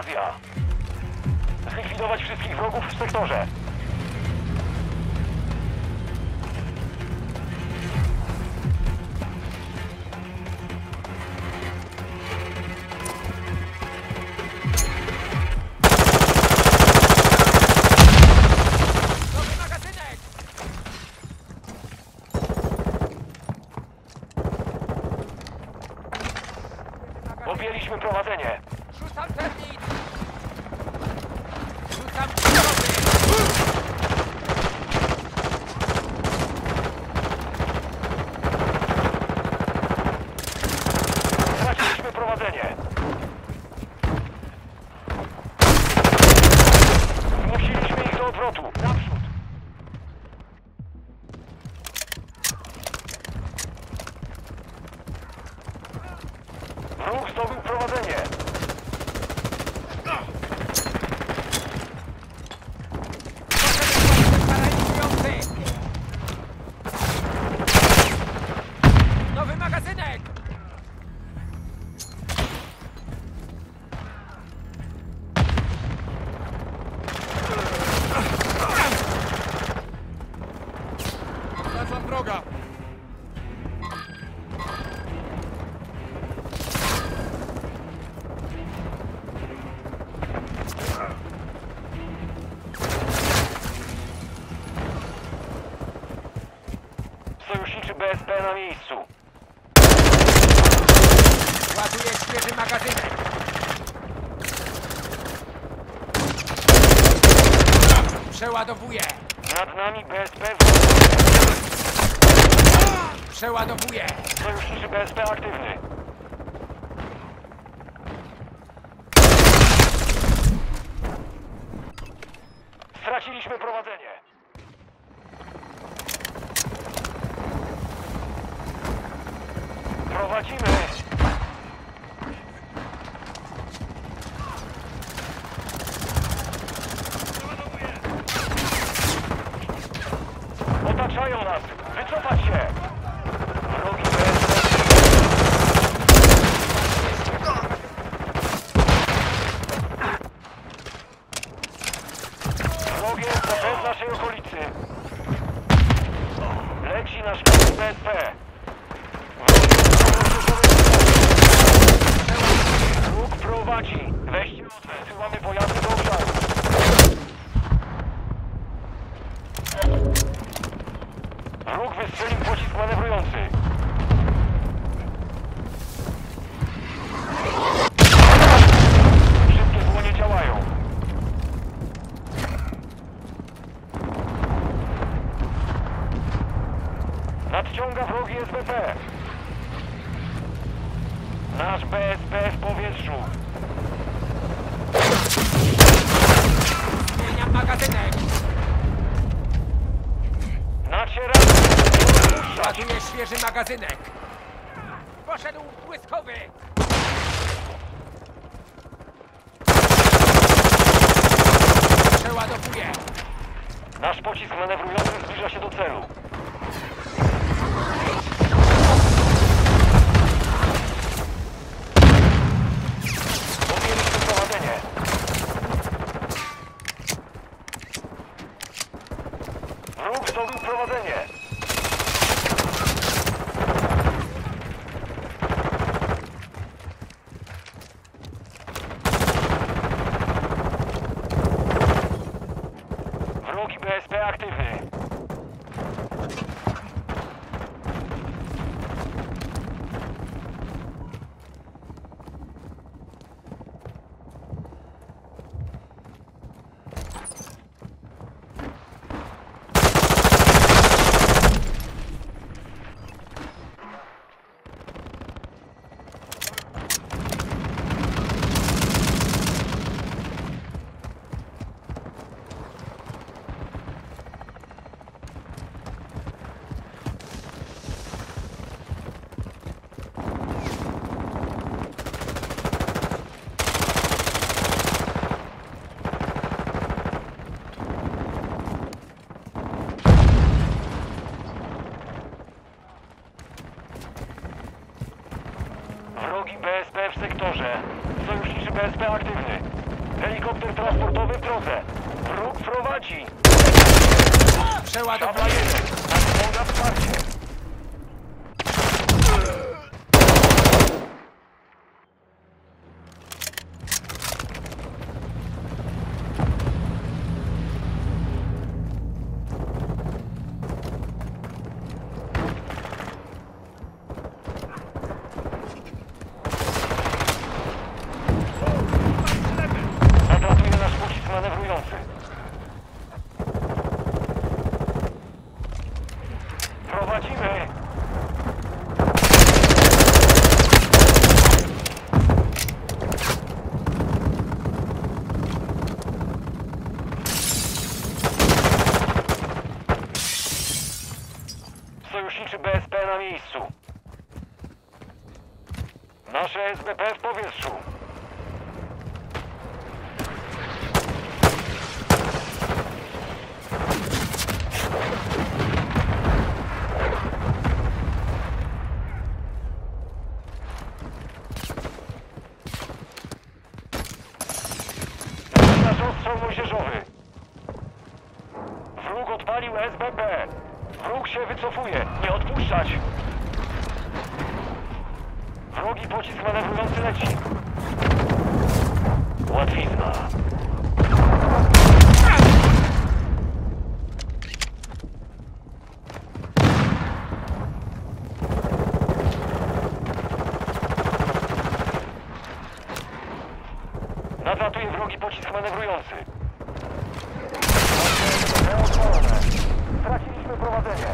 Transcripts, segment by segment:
Inwazja! Zlikwidować wszystkich wrogów w sektorze. Objęliśmy prowadzenie. Молчание! BSP na miejscu. Ładuję świeży magazynek! Przeładowuję! Nad nami BSP Przeładowuję! Sojuszniczy BSP aktywny. Tracimy! Wystrzelił pocisk manewrujący. Wszystkie dłonie działają. Nadciąga wrogi SBP. Nasz BSP w powietrzu. Zmieniam magazynek! Nacieramy. Ładuję świeży magazynek! Poszedł błyskowy! Przeładowuję! Nasz pocisk manewrujący zbliża się do celu. Objęliśmy prowadzenie. Wróg zdobył prowadzenie. Przeładowuję. Na miejscu. Nasze SBP w powietrzu. Nasz ostrzał młodzieżowy. Wróg odpalił SBB. Wróg się wycofuje. Nie odpuszczać. Wrogi pocisk manewrujący leci. Łatwizna. Nadlatuje wrogi pocisk manewrujący. Neodpalone. Straciliśmy prowadzenie.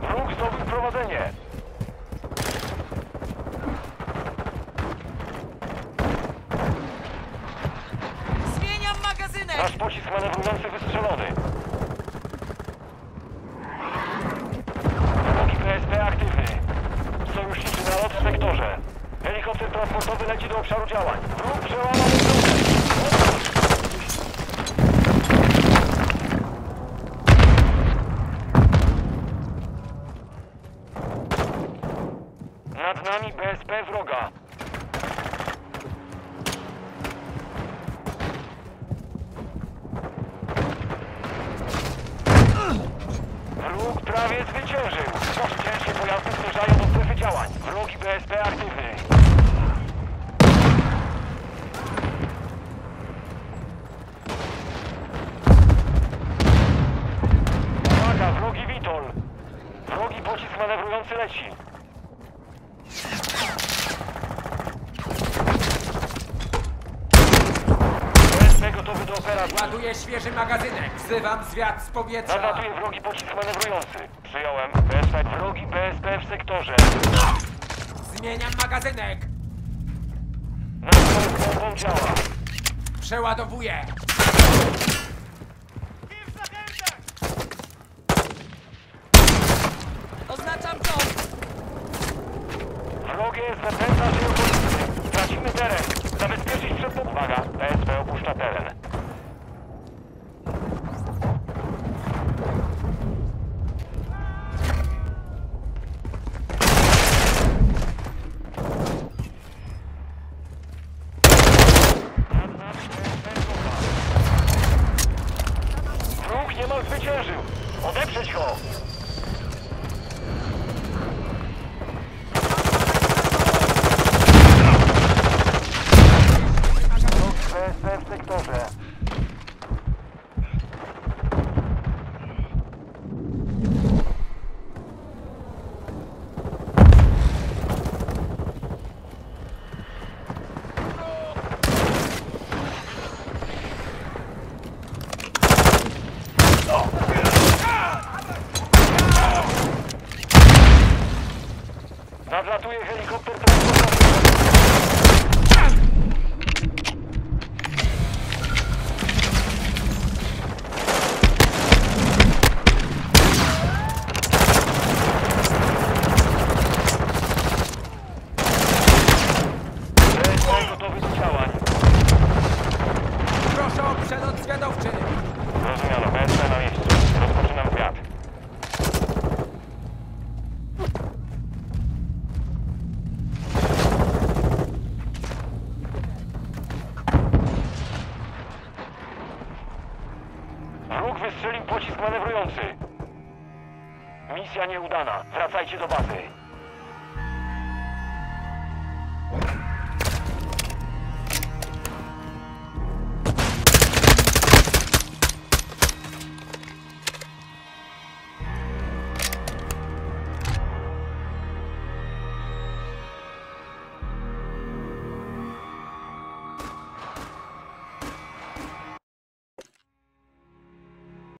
Wróg zdobył prowadzenie. Zmieniam magazynek! Nasz pocisk manewrujący wystrzelony. Wrogi PSP aktywny. Sojuszniczy nalot w sektorze. Helikopter transportowy leci do obszaru działań. Wróg przełamał. Nad nami BSP wroga. Wróg prawie zwyciężył. Wciąż ciężkie pojazdy zmierzają do strefy działań. Wrogi BSP aktywny. Uwaga, wrogi Witol. Wrogi pocisk manewrujący leci. BSP gotowy do operacji. Ładuję świeży magazynek. Wzywam zwiat z powietrza. Nadlatuje wrogi pocisk manewrujący. Przyjąłem. BSP. Wrogi BSP w sektorze. Zmieniam magazynek. Nasz bombą działa. Przeładowuję. SBP w naszej okolicy. Tracimy teren. Zabezpieczyć przed... Uwaga, PSP opuszcza teren. PSP. Wróg niemal zwyciężył. Odeprzeć go! Wróg PSP w sektorze. Nadlatuje helikopter transportowy. PSP gotowy do działań. Proszę o przelot zwiadowczy. Rozumiano, PSP na miejscu. pocisk manewrujący. Misja nieudana. Wracajcie do bazy.